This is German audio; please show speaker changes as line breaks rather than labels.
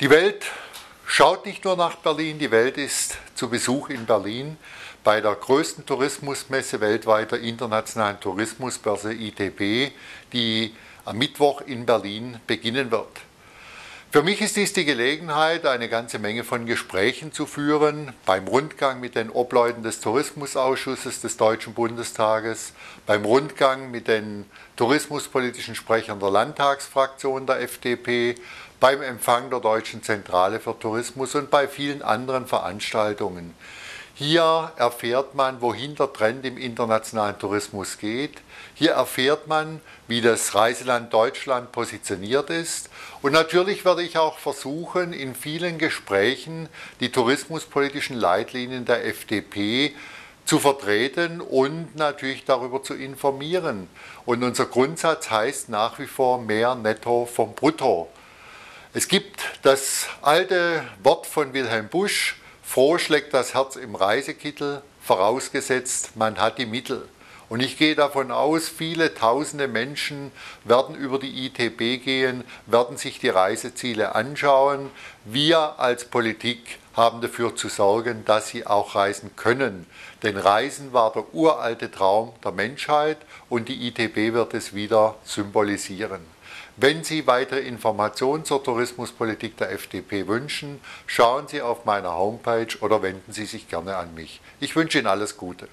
Die Welt schaut nicht nur nach Berlin, die Welt ist zu Besuch in Berlin bei der größten Tourismusmesse weltweit, der Internationalen Tourismusbörse ITB, die am Mittwoch in Berlin beginnen wird. Für mich ist dies die Gelegenheit, eine ganze Menge von Gesprächen zu führen, beim Rundgang mit den Obleuten des Tourismusausschusses des Deutschen Bundestages, beim Rundgang mit den tourismuspolitischen Sprechern der Landtagsfraktion der FDP, beim Empfang der Deutschen Zentrale für Tourismus und bei vielen anderen Veranstaltungen. Hier erfährt man, wohin der Trend im internationalen Tourismus geht. Hier erfährt man, wie das Reiseland Deutschland positioniert ist. Und natürlich werde ich auch versuchen, in vielen Gesprächen die tourismuspolitischen Leitlinien der FDP zu vertreten und natürlich darüber zu informieren. Und unser Grundsatz heißt nach wie vor mehr Netto vom Brutto. Es gibt das alte Wort von Wilhelm Busch, froh schlägt das Herz im Reisekittel, vorausgesetzt man hat die Mittel. Und ich gehe davon aus, viele tausende Menschen werden über die ITB gehen, werden sich die Reiseziele anschauen. Wir als Politik haben dafür zu sorgen, dass sie auch reisen können. Denn Reisen war der uralte Traum der Menschheit und die ITB wird es wieder symbolisieren. Wenn Sie weitere Informationen zur Tourismuspolitik der FDP wünschen, schauen Sie auf meiner Homepage oder wenden Sie sich gerne an mich. Ich wünsche Ihnen alles Gute.